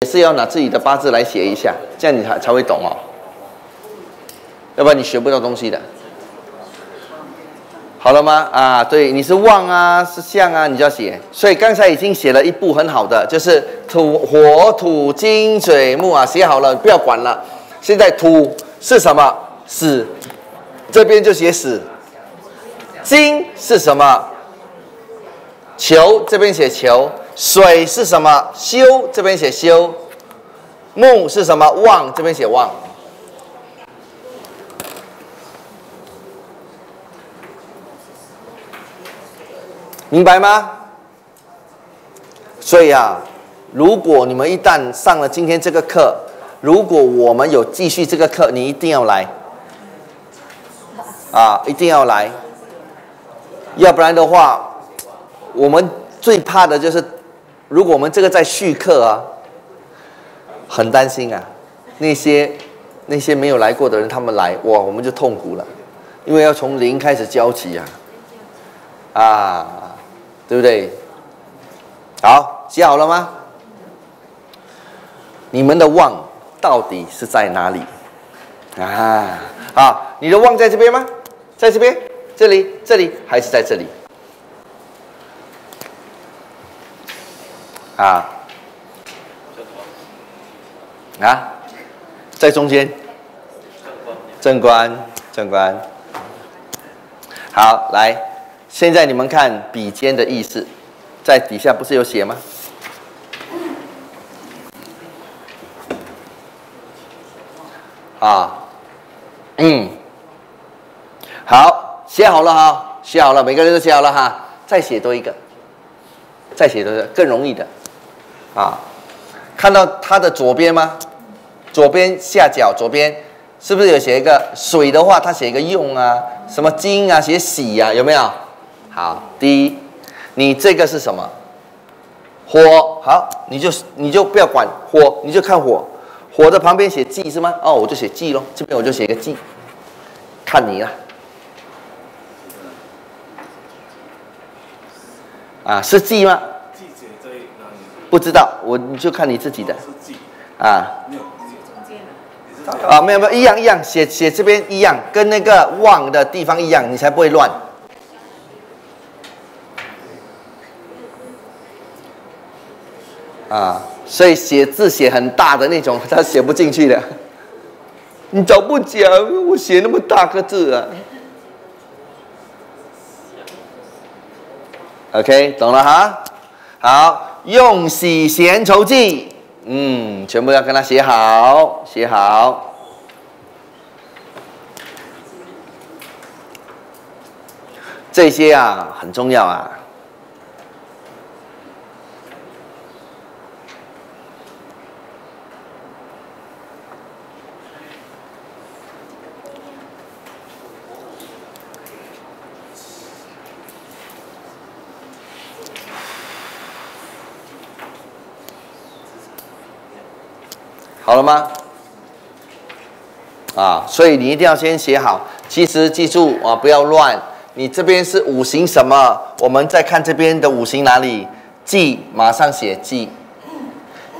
也是要拿自己的八字来写一下，这样你才才会懂哦。要不然你学不到东西的。好了吗？啊，对，你是旺啊，是相啊，你就要写。所以刚才已经写了一步很好的，就是土火土金水木啊，写好了，不要管了。现在土是什么？死，这边就写死。金是什么？球，这边写球。水是什么？修，这边写修。木是什么？旺，这边写旺。明白吗？所以啊，如果你们一旦上了今天这个课，如果我们有继续这个课，你一定要来，啊，一定要来，要不然的话，我们最怕的就是，如果我们这个在续课啊，很担心啊，那些那些没有来过的人，他们来哇，我们就痛苦了，因为要从零开始教起呀，啊。对不对？好，写好了吗？你们的望到底是在哪里？啊，好，你的望在这边吗？在这边？这里？这里？还是在这里？啊？啊？在中间？正官，正官。好，来。现在你们看笔尖的意思，在底下不是有写吗？啊，嗯，好，写好了哈，写好了，每个人都写好了哈，再写多一个，再写多一个更容易的，啊，看到它的左边吗？左边下角左边是不是有写一个水的话，它写一个用啊，什么金啊，写喜啊，有没有？好，第一，你这个是什么？火，好，你就你就不要管火，你就看火，火的旁边写忌是吗？哦，我就写忌咯，这边我就写个忌，看你了。啊，是忌吗？不知道，我你就看你自己的。啊。啊，没有没有，一样一样，写写这边一样，跟那个旺的地方一样，你才不会乱。啊，所以写字写很大的那种，他写不进去的。你早不讲，我写那么大个字啊。OK，懂了哈。好，用洗闲愁记，嗯，全部要跟他写好，写好。这些啊，很重要啊。好了吗？啊，所以你一定要先写好。其实记住啊，不要乱。你这边是五行什么？我们再看这边的五行哪里？忌，马上写忌。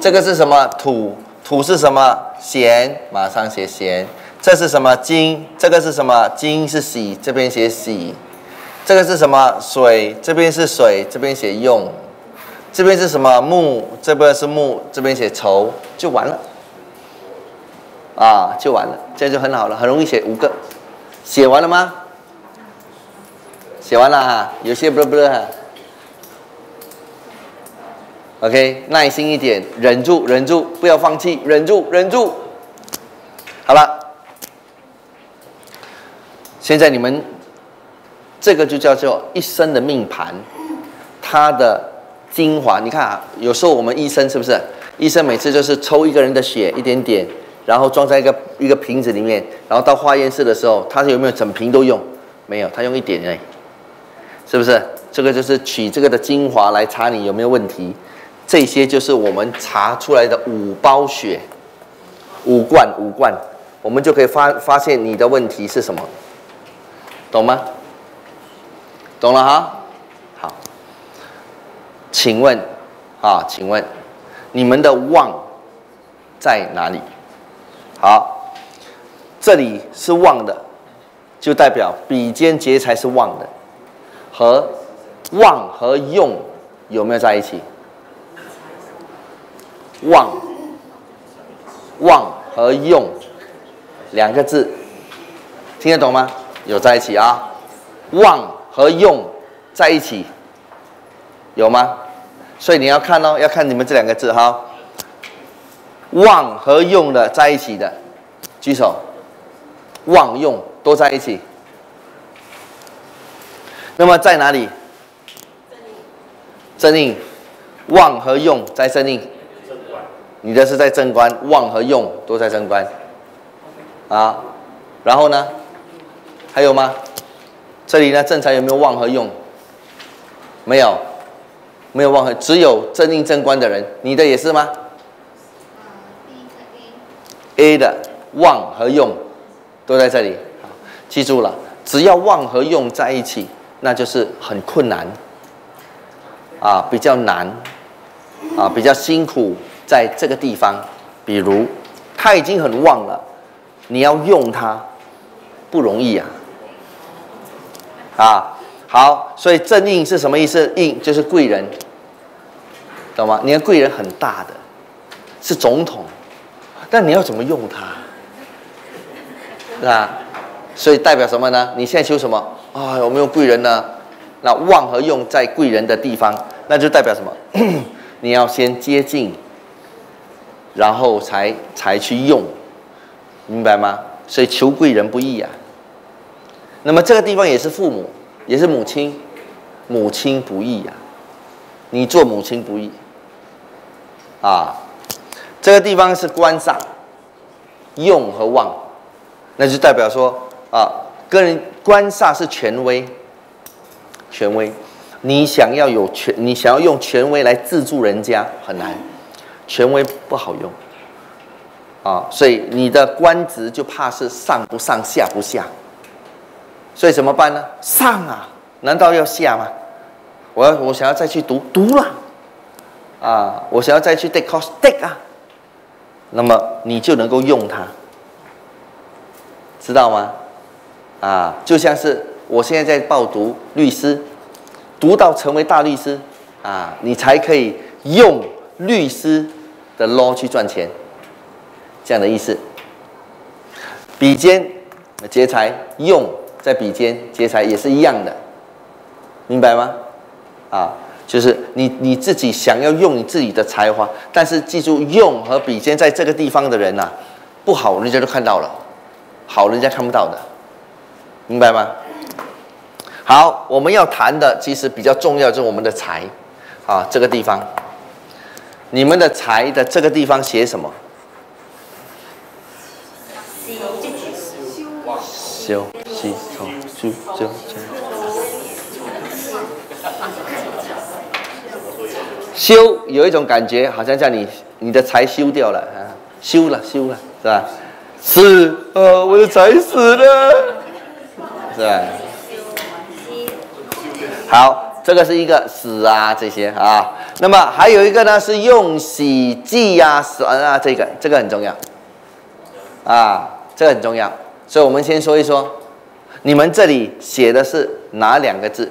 这个是什么？土，土是什么？咸，马上写咸。这是什么？金，这个是什么？金是喜，这边写喜。这个是什么？水，这边是水，这边写用。这边是什么？木，这边是木，这边写愁，就完了。啊，就完了，这样就很好了，很容易写五个，写完了吗？写完了哈，有些不不哈。OK，耐心一点，忍住，忍住，不要放弃，忍住，忍住。好了，现在你们这个就叫做一生的命盘，它的精华，你看啊，有时候我们医生是不是？医生每次就是抽一个人的血，一点点。然后装在一个一个瓶子里面，然后到化验室的时候，他有没有整瓶都用？没有，他用一点哎，是不是？这个就是取这个的精华来查你有没有问题。这些就是我们查出来的五包血，五罐五罐，我们就可以发发现你的问题是什么，懂吗？懂了哈？好，请问啊，请问你们的旺在哪里？好，这里是旺的，就代表比肩劫财是旺的，和旺和用有没有在一起？旺，旺和用两个字听得懂吗？有在一起啊？旺和用在一起有吗？所以你要看哦，要看你们这两个字哈。旺和用的在一起的，举手。旺用都在一起。那么在哪里？正印。旺和用在正印。你的是在正官，旺和用都在正官。啊，然后呢？还有吗？这里呢？正财有没有旺和用？没有，没有旺和，只有正印正官的人。你的也是吗？A 的旺和用都在这里，记住了，只要旺和用在一起，那就是很困难，啊，比较难，啊，比较辛苦，在这个地方，比如它已经很旺了，你要用它不容易啊，啊，好，所以正印是什么意思？印就是贵人，懂吗？你看贵人很大的，是总统。但你要怎么用它，是吧？所以代表什么呢？你现在求什么啊？有没有贵人呢？那旺和用在贵人的地方，那就代表什么？你要先接近，然后才才去用，明白吗？所以求贵人不易啊。那么这个地方也是父母，也是母亲，母亲不易呀。你做母亲不易啊。这个地方是官煞，用和旺，那就代表说啊，个人官煞是权威，权威，你想要有权，你想要用权威来自助人家很难，权威不好用，啊，所以你的官职就怕是上不上下不下，所以怎么办呢？上啊，难道要下吗？我要我想要再去读读了，啊，我想要再去 take course take 啊。那么你就能够用它，知道吗？啊，就像是我现在在报读律师，读到成为大律师啊，你才可以用律师的 law 去赚钱，这样的意思。比肩劫财用在比肩劫财也是一样的，明白吗？啊。就是你你自己想要用你自己的才华，但是记住用和比肩在这个地方的人呐，不好人家都看到了，好人家看不到的，明白吗？好，我们要谈的其实比较重要，就是我们的财，啊，这个地方，你们的财的这个地方写什么？修修修修修。修有一种感觉，好像叫你你的财修掉了啊，修了修了，是吧？死，呃，我的财死了，是吧？好，这个是一个死啊，这些啊。那么还有一个呢，是用喜忌呀，死啊，这个这个很重要啊，这个很重要。所以我们先说一说，你们这里写的是哪两个字？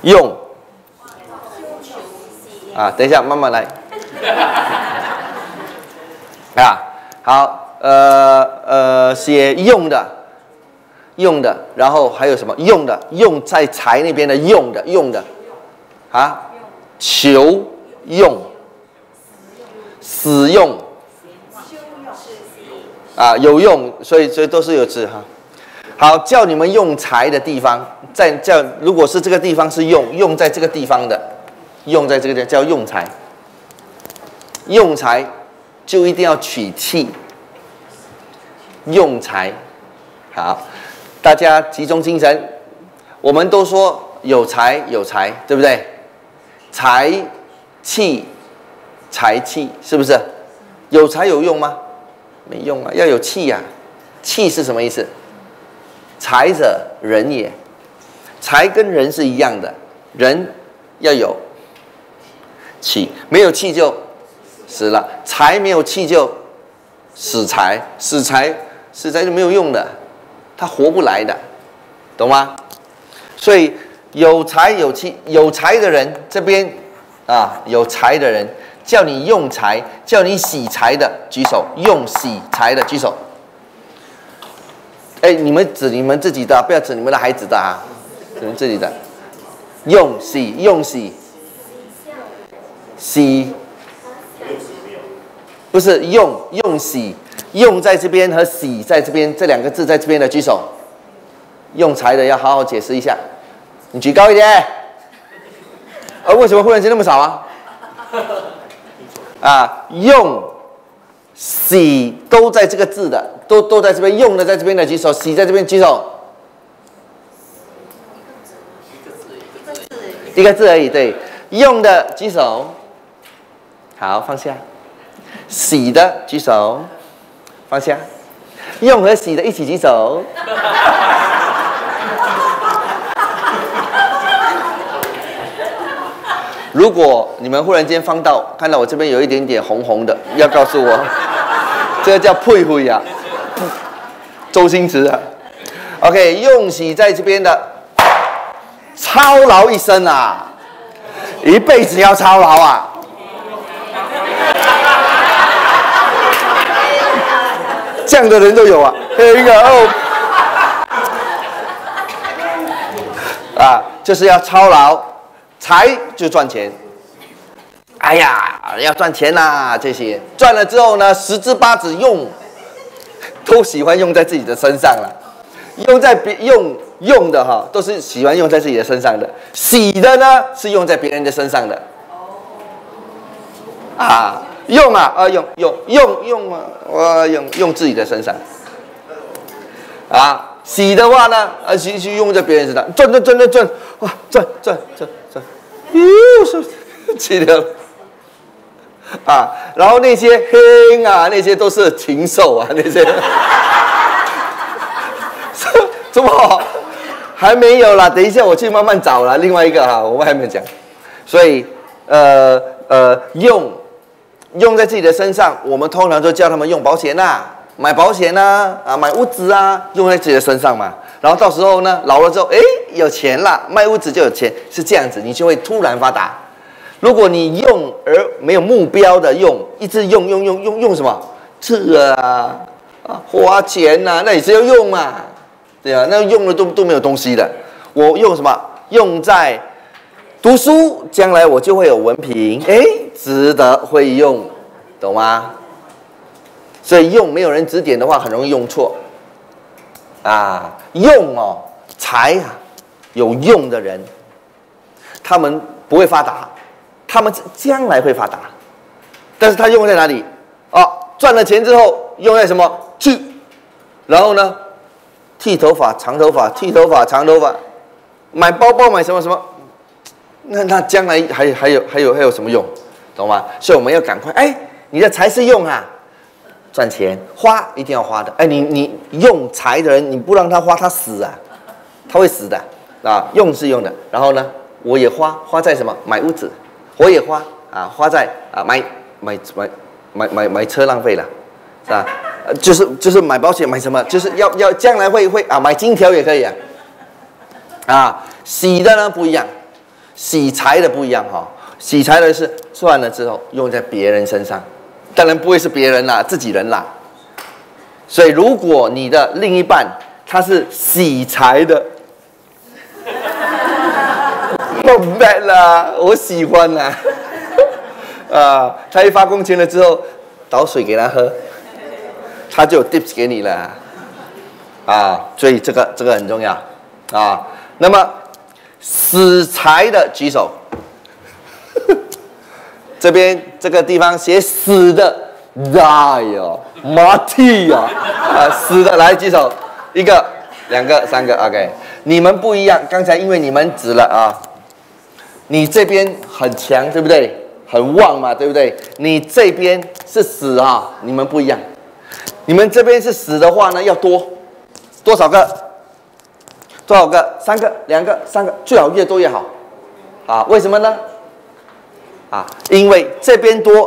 用。啊，等一下，慢慢来。啊，好，呃呃，写用的，用的，然后还有什么用的？用在财那边的用的，用的，啊，求用，使用，啊，有用，所以所以都是有字哈。好，叫你们用财的地方，在叫，如果是这个地方是用，用在这个地方的。用在这个地方叫用财，用财就一定要取气。用财，好，大家集中精神。我们都说有财有财，对不对？财气，财气是不是？有财有用吗？没用啊，要有气呀。气是什么意思？财者人也，财跟人是一样的，人要有。气没有气就死了。财没有气就死财，死财死财就没有用的，他活不来的，懂吗？所以有财有气有财的人这边啊，有财的人叫你用财，叫你洗财的举手，用洗财的举手。哎，你们指你们自己的，不要指你们的孩子的啊，你们自己的。用洗用洗洗，不是用用洗用在这边和洗在这边这两个字在这边的举手。用财的要好好解释一下，你举高一点。啊，为什么忽然间那么少啊？啊，用洗都在这个字的，都都在这边用的在这边的举手，洗在这边举手。一个字而已，对，用的举手，好放下，洗的举手，放下，用和洗的一起举手。如果你们忽然间放到看到我这边有一点点红红的，要告诉我，这个叫配灰呀，周星驰啊。OK，用洗在这边的。操劳一生啊，一辈子要操劳啊！这样的人都有啊，还有一个哦，啊，就是要操劳，财就赚钱。哎呀，要赚钱呐，这些赚了之后呢，十之八九用，都喜欢用在自己的身上了，用在别用。用的哈都是喜欢用在自己的身上的，洗的呢是用在别人的身上的。啊，用啊啊用用用用啊，我用用自己的身上。啊，洗的话呢，啊洗洗用在别人身上，转转转转转，哇转转转转，哟是气掉了。啊，然后那些黑啊那些都是禽兽啊那些，怎么？还没有啦，等一下我去慢慢找了另外一个哈，我们还没讲，所以呃呃用用在自己的身上，我们通常都叫他们用保险呐，买保险呐，啊买屋子啊，用在自己的身上嘛，然后到时候呢老了之后，哎有钱了，卖屋子就有钱，是这样子，你就会突然发达。如果你用而没有目标的用，一直用用用用用什么？吃啊啊花钱呐，那也是要用嘛。对啊，那用了都都没有东西的。我用什么？用在读书，将来我就会有文凭，哎，值得会用，懂吗？所以用没有人指点的话，很容易用错。啊，用哦，财啊，有用的人，他们不会发达，他们将来会发达，但是他用在哪里？哦，赚了钱之后用在什么？去，然后呢？剃头发、长头发，剃头发、长头发，买包包、买什么什么，那那将来还还有还有还有什么用，懂吗？所以我们要赶快，哎，你的财是用啊，赚钱花一定要花的，哎，你你用财的人，你不让他花，他死啊，他会死的啊，用是用的，然后呢，我也花花在什么？买屋子，我也花啊，花在啊买买买买买买车浪费了，是吧？就是就是买保险买什么，就是要要将来会会啊买金条也可以啊，啊洗的呢不一样，洗财的不一样哈，洗财的是赚了之后用在别人身上，当然不会是别人啦，自己人啦。所以如果你的另一半他是洗财的，明白了，我喜欢呐，啊，他一发工钱了之后倒水给他喝。他就有 dips 给你了，啊，所以这个这个很重要，啊，那么死财的举手，这边这个地方写死的，die 哦，Marty，啊，死的来举手，一个、两个、三个，OK，你们不一样，刚才因为你们指了啊，你这边很强，对不对？很旺嘛，对不对？你这边是死啊，你们不一样。你们这边是死的话呢，要多多少个？多少个？三个、两个、三个，最好越多越好。啊，为什么呢？啊，因为这边多